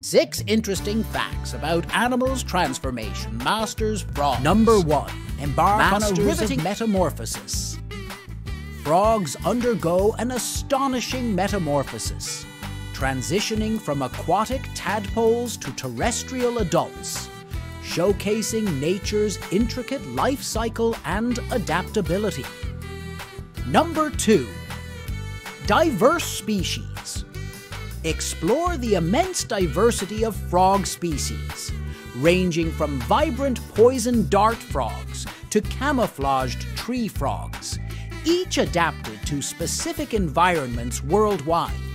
Six interesting facts about animals' transformation. Masters frogs. Number one, embark Masters on a riveting metamorphosis. Frogs undergo an astonishing metamorphosis, transitioning from aquatic tadpoles to terrestrial adults, showcasing nature's intricate life cycle and adaptability. Number two, diverse species. Explore the immense diversity of frog species, ranging from vibrant poison dart frogs to camouflaged tree frogs, each adapted to specific environments worldwide.